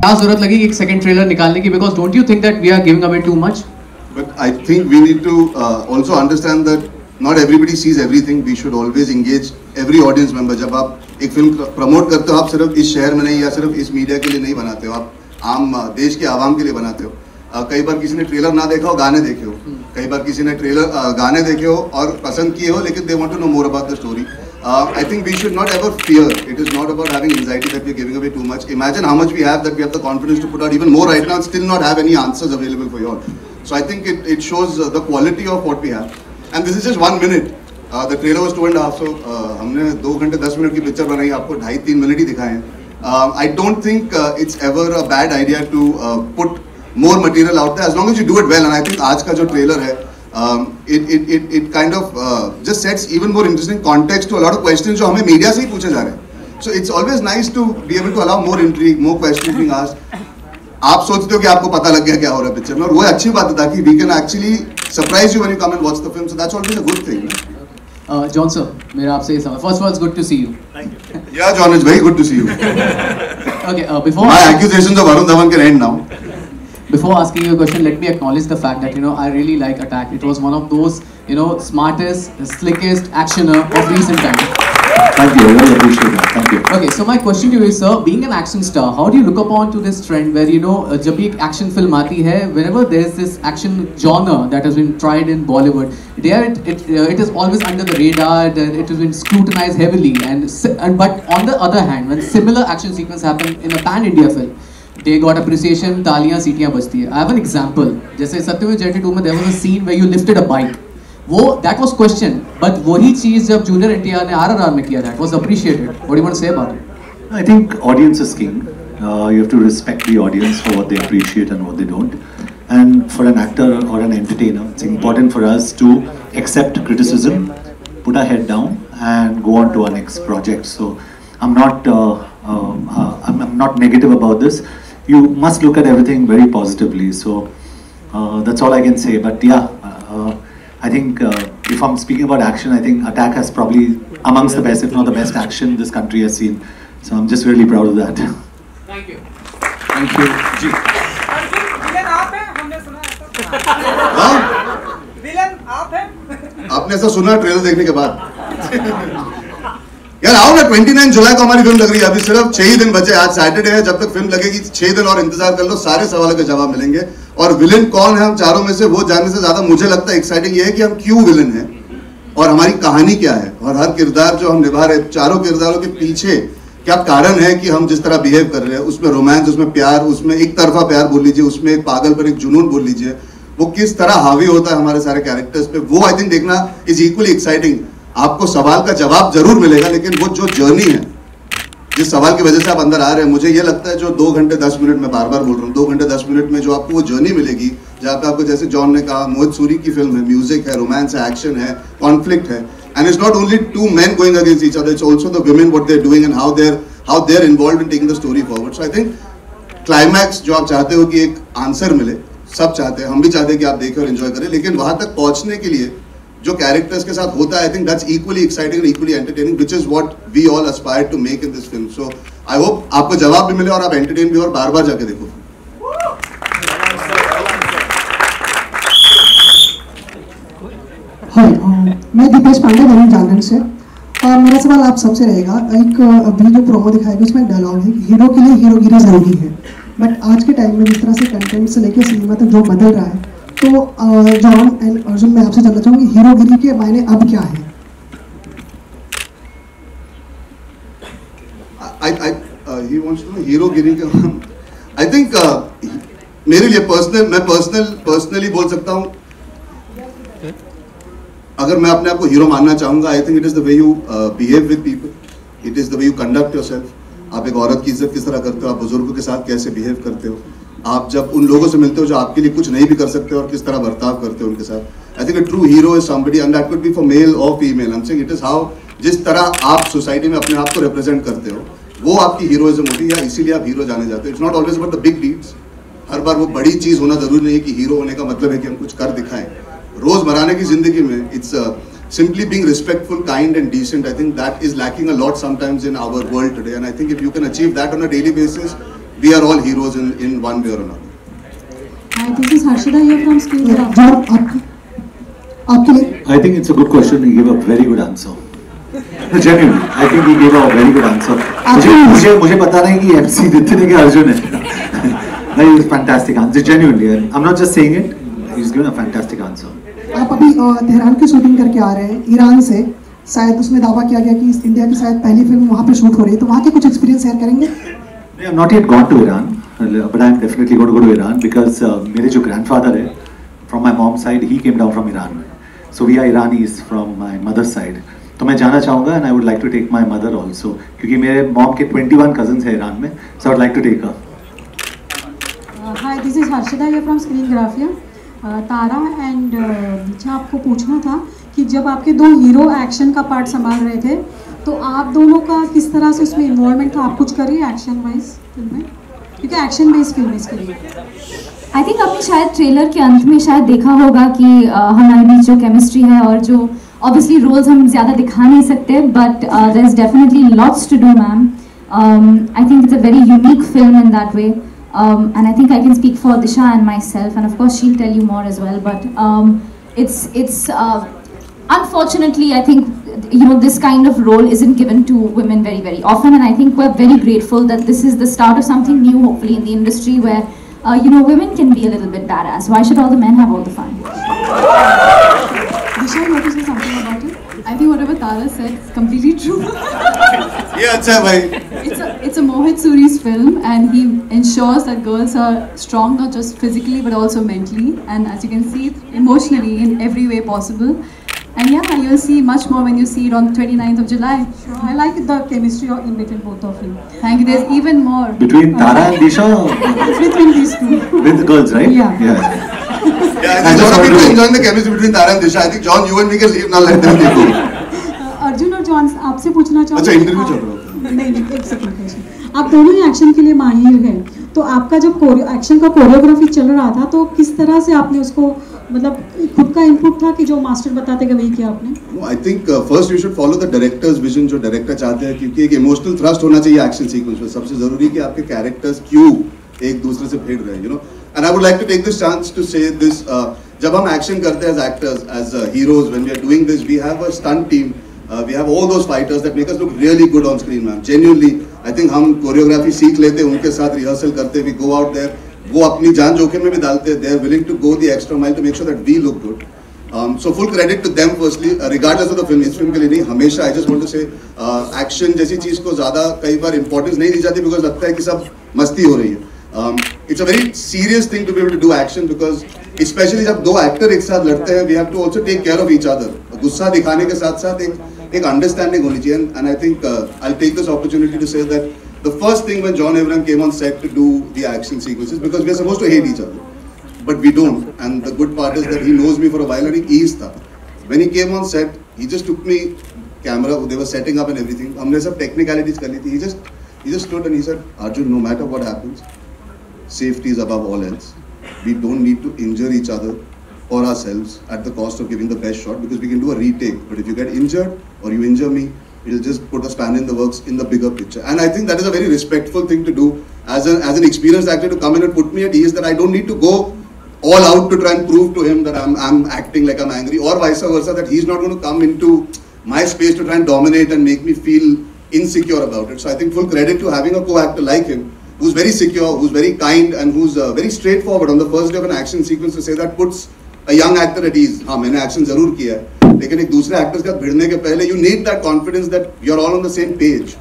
क्या ज़रूरत लगी एक सेकंड ट्रेलर निकालने की? Because don't you think that we are giving away too much I think we need to uh, also understand that not everybody sees everything. We should always engage every audience member. जब आप एक film promote करते हो आप सिर्फ़ इस शहर में नहीं या सिर्फ़ इस मीडिया के लिए नहीं बनाते हो। आप आम uh, देश के आवाम के लिए बनाते हो। Uh, कई बार किसी ने ट्रेलर ना देखा हो गाने देखे हो। कई बार किसी ने ट्रेलर uh, गाने देखे हो और पसंद किए हो लेकिन they want to know more about the story I think we should not ever fear. It is not about having anxiety that we are giving away too much. Imagine how much we have that we have the confidence to put out even more right now and still not have any answers available for you all. So I think it, it shows uh, the quality of what we have. And this is just one minute. Uh, the trailer was two and a half, so uh, हमने दो घंटे दस minute की picture बनाई आपको ढाई तीन minute ही दिखाए हैं I don't think it's ever a bad idea to put more material out as long as you do it well and I think आज का जो ट्रेलर है um, it, it, it, it kind of uh, just sets even more interesting context to a lot of questions जो हमें media से ही पूछे जा रहे हैं। So it's always nice to be able to allow more intrigue more questions being asked. आप सोचते हो कि आपको पता लग गया क्या हो रहा है पिक्चर में। और वो अच्छी बात है ताकि we can actually surprise you when you come and watch the film so that's always a good thing John sir मेरा आपसे ये सवाल। First of good to see you या John is very good to see you okay before my accusations of Arun Dhawan can and now Before asking you a question, let me acknowledge the fact that you know I really like Attack. It was one of those you know smartest, slickest actioner of recent times. Thank you. I really appreciate that. Thank you. Okay, so my question to you is, sir, being an action star, how do you look upon to this trend where you know uh, जब भी एक action film आती है, whenever there is this action genre that has been tried in Bollywood, there it it, uh, it is always under the radar and it has been scrutinized heavily. And, si- and but on the other hand, when similar action sequence happen in a pan India film, they got appreciation, तालियां सीटियां बजती है. I have an example. जैसे सत्यमेव जयते 2 में there was a scene where you lifted a bike. वो that was question, but वही चीज जब जूनियर एनटीआर ने आरआरआर में किया that was appreciated. What do you want to say about it? I think audience is king. Uh, you have to respect the audience for what they appreciate and what they don't. And for an actor or an entertainer, it's important for us to accept criticism, put our head down, and go on to our next project. So I'm not uh, um, uh, I'm, I'm not negative about this. You must look at everything very positively. So uh, that's all I can say. But yeah, uh, I think uh, if I'm speaking about action, I think Attack has probably amongst the best, if not the best action this country has seen. So I'm just really proud of that. Thank you. Thank you. Villain आप हैं हमने सुना ऐसा हाँ villain आप हैं आपने ऐसा सुना ट्रेलर देखने के बाद यार, आओ ना 29 जुलाई को हमारी फ़िल्म लग रही है। अभी सिर्फ़ छह ही दिन बचे, आज सैटरडे है, जब तक फ़िल्म लगेगी, छह दिन और इंतज़ार कर लो, सारे सवालों के जवाब मिलेंगे। और विलन कौन है हम चारों में से, वो जानने से ज़्यादा मुझे लगता है एक्साइटिंग ये है कि हम क्यों विलन हैं और हमारी कहानी क्या है। और हर किरदार जो हम निभा रहे, चारों किरदारों के पीछे क्या कारण है कि हम जिस तरह बिहेव कर रहे हैं, उसमें रोमांस उसमें प्यार, उसमें एक तरफा प्यार बोल लीजिए, उसमें एक पागल पर एक जुनून बोल लीजिए, वो किस तरह हावी होता है हमारे सारे कैरेक्टर्स पे, वो आई थिंक देखना इज़ इक्वली एक्साइटिंग आपको सवाल का जवाब ज़रूर मिलेगा, लेकिन वो जो जर्नी है, जिस सवाल की वजह से आप अंदर आ रहे हैं, मुझे ये लगता है जो दो घंटे दस मिनट में बार बार बोल रहा हूँ, दो घंटे दस मिनट में जो आपको वो जर्नी मिलेगी, जहाँ पे आपको जैसे जॉन ने कहा, मोहित सूरी की फ़िल्म है म्यूज़िक है रोमांस है एक्शन है कॉन्फ्लिक्ट है and it's not only two man going against each other it's also the women what they doing and how they're how they're involve in taking the story forward so I think climax जो आप चाहते हो कि एक answer मिले, सब चाहते हैं, हम भी चाहते हैं कि आप देखें और एंजॉय करें, लेकिन वहाँ तक पहुँचने के लिए जो कैरेक्टर्स के साथ होता है I think that's equally exciting equally entertaining which is what we all aspire to make in this film so I hope आपको जवाब भी मिले और आप एंटरटेन भी और बार बार जाके देखो। हाय मैं दीपेश पांडे वरुण जागरण से। अ, मेरा सवाल आप सबसे रहेगा एक अभी जो प्रोमो दिखाएगा उसमें एक डायलॉग है हीरो के लिए हीरोगिरी ज़रूरी है। बट आज के टाइम में जिस तरह से कंटेंट से लेकर सिनेमा तक जो बदल रहा है तो जॉन एंड अर्जुन मैं आपसे जानना चाहूँगी हीरोगिरी के मायने अब क्या है? I, I, uh, I think मेरे लिए पर्सनल मैं पर्सनल पर्सनली बोल सकता हूँ। अगर मैं अपने आप को हीरो मानना चाहूँगा I think it is the way you behave with people it is the way you conduct yourself आप एक औरत की इज़्ज़त किस तरह करते हो? आप बुज़ुर्गों के साथ कैसे बिहेव करते हो? आप जब उन लोगों से मिलते हो जो आपके लिए कुछ नहीं भी कर सकते और किस तरह बर्ताव करते हो उनके साथ? I think a true hero is somebody and that could be for male और female I am it is how जिस तरह आप सोसाइटी में अपने आप को रिप्रेजेंट करते हो, वो आपकी हीरोइज्म होती है, या इसीलिए आप हीरो जाने जाते हो. It's not always about the big deeds हर बार वो बड़ी चीज़ होना ज़रूरी नहीं है कि हीरो होने का मतलब है कि हम कुछ कर दिखाएँ. रोजमर्राने की ज़िंदगी में it's simply being respectful, kind and decent. I think that is lacking a lot sometimes in our world today, and i think if you can achieve that on a daily basis we are all heroes in in one way or another. Hi, this is Harshida here from आपके लिए I think it's a good question. He gave a very good answer. Genuinely, I think he gave a very good answer. मुझे मुझे मुझे पता नहीं कि MC Nitin है कि अर्जुन है. No, it's fantastic answer. Genuinely, I'm not just saying it. He's given a fantastic answer. आप अभी तेहरान की शूटिंग करके आ रहे हैं ईरान से शायद उसमें दावा किया गया कि इंडिया की शायद पहली फ़िल्म वहाँ पे शूट हो रही है तो वहाँ के कुछ एक्सपीरियंस शेयर करेंगे I am not yet gone to Iran but I am definitely got go to Iran because मेरे जो ग्रैंड फादर है from my mom side he came down from Iran so we are Irani is from my mother side तो मैं जाना चाहूँगा and I would like to take my mother also क्योंकि मेरे mom के ट्वेंटी वन कज़न है Iran में so I would like to take hi this is from screen ग्राफिया Tara and आपको पूछना था कि जब आपके दो हीरो एक्शन का पार्ट संभाल रहे थे तो आप दोनों का किस तरह से उसमें इन्वॉल्वमेंट था? आप कुछ करिए एक्शन वाइज फ़िल्म में क्योंकि एक्शन बेस्ड फ़िल्म इसके लिए। आई थिंक आपने शायद ट्रेलर के अंत में शायद देखा होगा कि हमारे बीच जो केमिस्ट्री है और जो ऑब्वियसली रोल्स हम ज़्यादा दिखा नहीं सकते but there is definitely lots to do ma'am I think it's a very unique film in that way think I can speak for Disha and myself, and of course she'll tell you more as well. But um, it's it's uh, unfortunately I think you know, this kind of role isn't given to women very, very often. And I think we're very grateful that this is the start of something new, hopefully, in the industry where, uh, you know, women can be a little bit badass. Why should all the men have all the fun? Vishal, something about it? I think whatever Tara said is completely true. yeah. It's a, it's a Mohit Suri's film and he ensures that girls are strong not just physically but also mentally and as you can see emotionally in every way possible. And yeah, you'll see much more when you see it on 29th of July. Sure. I like the chemistry in between both of you. Thank you. There's even more. Between Tara and Disha, It's between these two. with the girls, right? Yeah. Yeah. Yeah, I I just want people to- enjoying the chemistry between Tara and Disha. I think John, you and me can leave now. Let them people. Uh, Arjun और John आपसे पूछना चाहूँ अच्छा, interview चल रहा होता नहीं नहीं एक सेकंड आप दोनों ही एक्शन के लिए माहिर हैं तो आपका जब एक्शन का कोरियोग्राफी चल रहा था तो किस तरह से आपने उसको मतलब खुद का इनपुट था कि जो मास्टर बताते थे वही किया आपने? I think first you should follow the director's vision जो डायरेक्टर चाहते हैं, क्योंकि एक इमोशनल थ्रस्ट होना चाहिए एक्शन सीक्वेंस में। सबसे ज़रूरी कि आपके कैरेक्टर्स क्यों एक दूसरे से भिड़ रहे हैं you know and I would like to take this chance to say this जब हम एक्शन करते हैं as actors as heroes when we are doing this we have a stunt team we have all those fighters that make us look really good on screen ma'am genuinely I think हम choreography सीख लेते हैं, उनके साथ rehearsal करते we go out there वो अपनी जान जोखिम में भी डालते हैं। Willing to go the extra mile to make sure that we look good. Um, so full credit to them firstly, uh, regardless of the film. इस फ़िल्म के लिए नहीं हमेशा I just want to say action जैसी चीज़ को ज़्यादा कई बार इंपॉर्टेंस नहीं दी जाती बिकॉज़ लगता है कि सब मस्ती हो रही है। It's a very serious thing to be able to do action because specially जब दो एक्टर एक साथ लड़ते हैं we have to also take care of each other गुस्सा दिखाने के साथ साथ एक एक अंडरस्टैंडिंग होनी चाहिए। And I think I take this opportunity to say that the first thing when John Abraham came on set to do the action sequences because we are supposed to hate each other. but we don't. And the good part is that he knows me for a while and he is that. When he came on set, he just took me camera. They were setting up and everything. हमने सब technicalities कर ली थी. He just he just stood and he said, Arjun, no matter what happens, safety is above all else. We don't need to injure each other or ourselves at the cost of giving the best shot because we can do a retake. But if you get injured or you injure me, it'll just put a span in the works in the bigger picture. And I think that is a very respectful thing to do as an as an experienced actor to come in and put me at ease that I don't need to go all out to try and prove to him that I'm, I'm acting like I'm angry or vice versa that he's not going to come into my space to try and dominate and make me feel insecure about it. So I think full credit to having a co-actor like him who's very secure, who's very kind and who's uh, very straightforward on the first day of an action sequence to say that puts a young actor at ease. हाँ मैंने action जरूर किया है लेकिन एक दूसरे actors के साथ भिड़ने के पहले that confidence that you're all on the same page.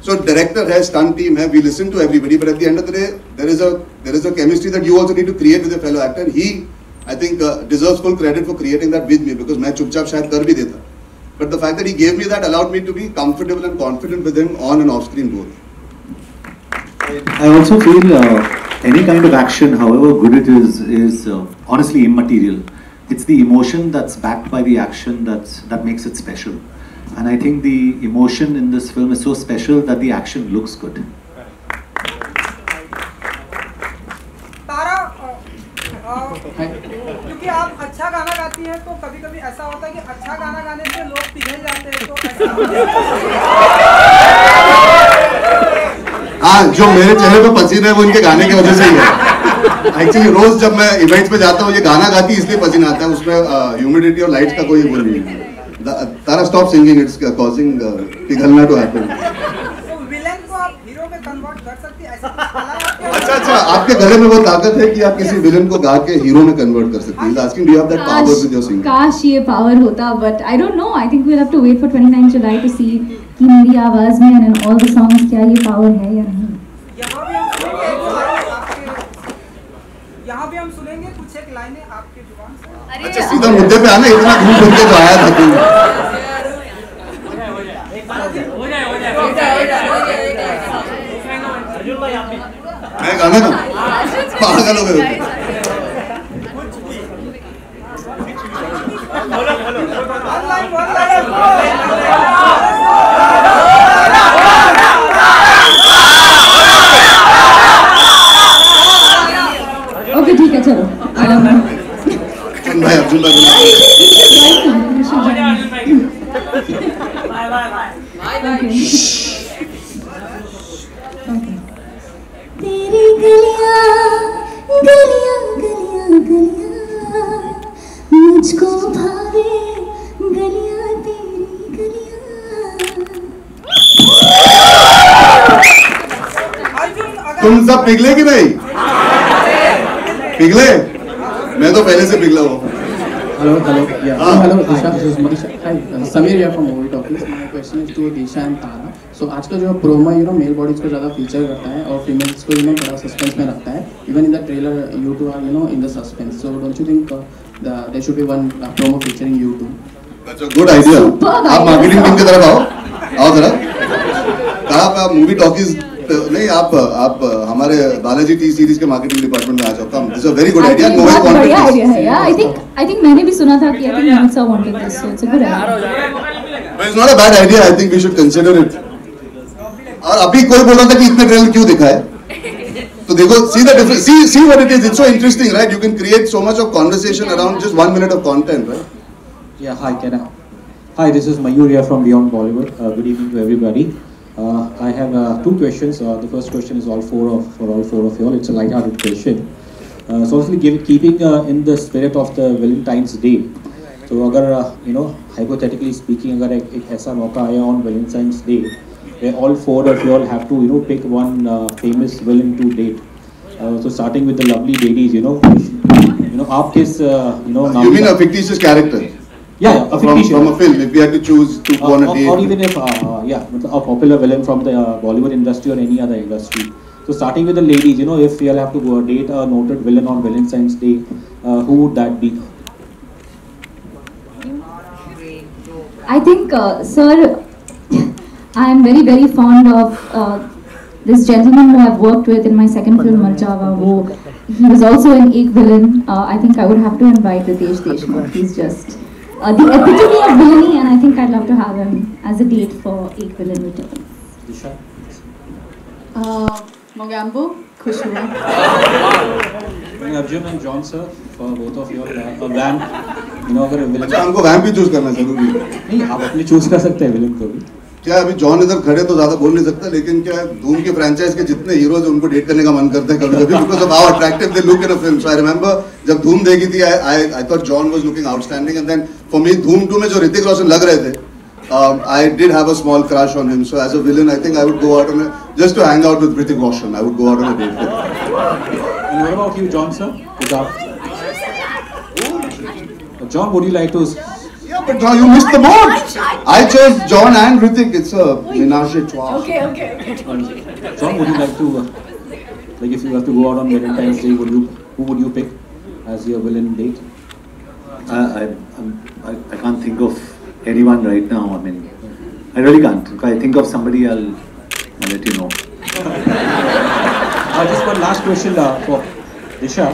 So director has stunt team है we listen to everybody but at the end of the day there is a there is a chemistry that you also need to create with your fellow actor and he I think uh, deserves full credit for creating that with me because मैं चुपचाप शायद कर भी देता but the fact that he gave me that allowed me to be comfortable and confident with him on and off screen both. I also feel uh, any kind of action, however good it is, is uh, honestly immaterial. It's the emotion that's backed by the action that's that makes it special. And I think the emotion in this film is so special that the action looks good. तारा अ, अ, क्योंकि आप अच्छा गाना गाती हैं तो कभी कभी ऐसा होता है कि अच्छा गाना गाने से लोग पिघल जाते हैं तो ऐसा हाँ हाँ जो मेरे चेहरे पे पसीना है वो इनके गाने की वजह से ही है एक्चुअली रोज जब मैं इवेंट्स पे जाता हूँ ये गाना गाती इसलिए पसीना आता है। उसमें ह्यूमिडिटी और लाइट्स का कोई वो नहीं है। Tara stop singing it's causing पिघलना टू हैपन तो विलेन को आप हीरो में कन्वर्ट कर सकते हैं ऐसा कुछ कला है आपके अच्छा अच्छा आपके गले में वो ताकत है कि आप किसी विलन को गा के हीरो में कन्वर्ट कर सकते हैं। Asking do have that power with your काश सिंगिंग काश ये पावर होता but I don't know I think we will have to wait for 29 July to see कि मेरी आवाज़ में एंड ऑल द सॉन्ग्स क्या ये पावर है या नहीं यहाँ भी हम सुनेंगे एक लाइन आपके यहाँ भी हम सुनेंगे कुछ एक लाइनें आपके ज़ुबान से अच्छा सीधा मुद्दे पे आना इतना घूम घूम के तो आया था तू। मैं गाना गाऊं पागल हो गए। तुम सब पिघले कि नहीं पिघले मैं तो पहले से पिघला हूँ Hello, hello. Yeah. Ah. hello, Disha. This is Madisha. Hi, uh, Samir here from Movie Talkies. My question is to Disha and Tara. So आज का जो promo you know male bodies को ज़्यादा फीचर करता है और फीमेल्स को you know बड़ा सस्पेंस में रखता है even in the trailer you two are you know in the suspense so don't you think there should be one promo featuring you two अच्छा गुड आइडिया आप मार्केटिंग टीम की तरफ़ आओ आओ जरा कहा मूवी टॉकीज तो नहीं आप आप हमारे बालाजी टी सीरीज़ के मार्केटिंग डिपार्टमेंट में आ जाओ। Come this a very good idea more content I think I think मैंने भी सुना था कि I think minutes are wanted this so it's a good idea it's not a bad idea I think we should consider it और अभी कोई बोल रहा था कि इतने ट्रेलर क्यों दिखा है तो देखो see the difference see see what it is it's so interesting right you can create so much of conversation around just 1 minute of content right या hi can I Hi, this is Mayuria from Beyond Bollywood. Uh, good evening to. Uh, I have uh, two questions. Uh, the first question is all four of for all four of you all. It's a light-hearted question. Uh, so, obviously, give, keeping uh, in the spirit of the Valentine's Day. तो अगर you know hypothetically speaking अगर एक, एक ऐसा मौका आया on Valentine's Day where all four of you all have to you know pick one uh, famous villain to date. Uh, so starting with the lovely ladies, you know, you know, आप किस uh, you know you mean a fictitious character Yeah, oh, yeah from, from a film, if we had to choose to go on a date. Or even if, uh, yeah, a popular villain from the uh, Bollywood industry or any other industry. So starting with the ladies, you know, if you'll have to go date a noted villain on Valentine's Day, who would that be? I think, uh, sir, I am very, very fond of uh, this gentleman who I've worked with in my second film, Marjava, who he was also an egg villain. Uh, I think I would have to invite Ritesh Deshmukh. He's just uh, the epitome of villainy, and I think I'd love to have him as a date for equal villain return. Disha? Uh, Mogambo, Khushbu. Arjun and John sir, for both of your uh, a van, you know, अगर villain अच्छा हमको वैम भी choose करना ज़रूरी है नहीं आप अपने choose कर सकते हैं villain को भी क्या अभी जॉन इधर खड़े तो ज़्यादा बोल नहीं सकता लेकिन क्या धूम के फ्रेंचाइज के जितने हीरोज हैं उनको डेट करने का मन करता है कभी कभी because of how attractive they look in a film so I remember जब धूम देखी थी I I I thought John was looking outstanding and then for me Dhoom 2 में जो ऋतिक रोशन लग रहे थे I did have a small crush on him so as a villain I think I would go out on just to hang out with Hrithik Roshan I would go out on a date And what about you, John sir? Is that- Uh, John, would you like to? Yeah, but John, you missed the boat. I chose John and Hrithik. It's a menage a trois. Okay, okay, okay. John, would you like to, uh, like, if you have to go out on Valentine's Day, would you, who would you pick as your villain date? I, I, I'm- I, I can't think of anyone right now. I mean, I really can't. If I think of somebody, I'll, I'll let you know. Uh, just one last question uh, for Disha.